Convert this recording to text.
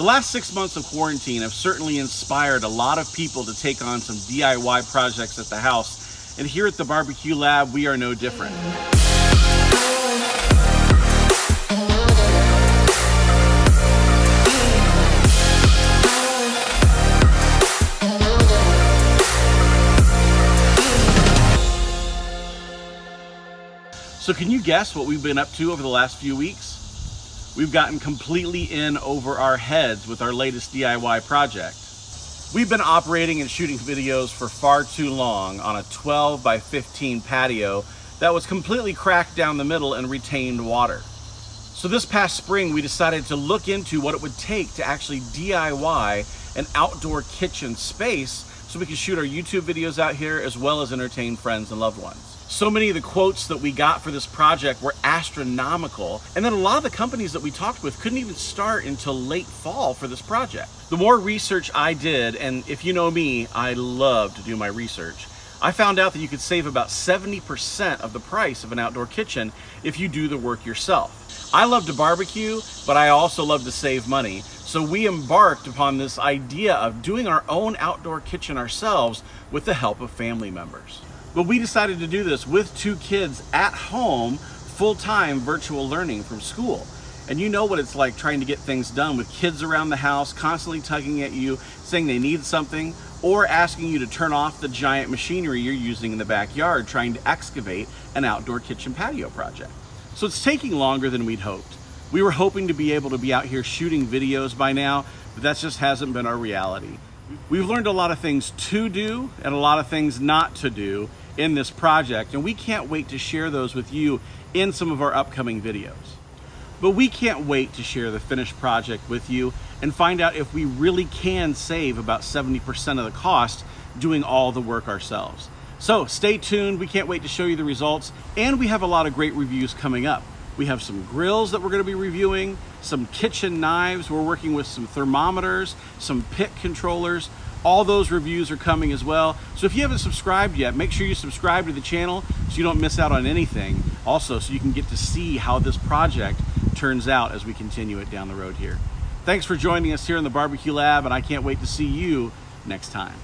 The last six months of quarantine have certainly inspired a lot of people to take on some DIY projects at the house, and here at the Barbecue Lab, we are no different. So can you guess what we've been up to over the last few weeks? We've gotten completely in over our heads with our latest DIY project. We've been operating and shooting videos for far too long on a 12 by 15 patio that was completely cracked down the middle and retained water. So this past spring, we decided to look into what it would take to actually DIY an outdoor kitchen space so we could shoot our YouTube videos out here as well as entertain friends and loved ones. So many of the quotes that we got for this project were astronomical, and then a lot of the companies that we talked with couldn't even start until late fall for this project. The more research I did, and if you know me, I love to do my research, I found out that you could save about 70% of the price of an outdoor kitchen if you do the work yourself. I love to barbecue, but I also love to save money. So we embarked upon this idea of doing our own outdoor kitchen ourselves with the help of family members. But we decided to do this with two kids at home, full-time virtual learning from school. And you know what it's like trying to get things done with kids around the house, constantly tugging at you, saying they need something, or asking you to turn off the giant machinery you're using in the backyard trying to excavate an outdoor kitchen patio project. So it's taking longer than we'd hoped. We were hoping to be able to be out here shooting videos by now, but that just hasn't been our reality. We've learned a lot of things to do and a lot of things not to do in this project, and we can't wait to share those with you in some of our upcoming videos. But we can't wait to share the finished project with you and find out if we really can save about 70% of the cost doing all the work ourselves. So stay tuned, we can't wait to show you the results, and we have a lot of great reviews coming up. We have some grills that we're gonna be reviewing, some kitchen knives, we're working with some thermometers, some pit controllers, all those reviews are coming as well. So if you haven't subscribed yet, make sure you subscribe to the channel so you don't miss out on anything. Also, so you can get to see how this project turns out as we continue it down the road here. Thanks for joining us here in the Barbecue Lab, and I can't wait to see you next time.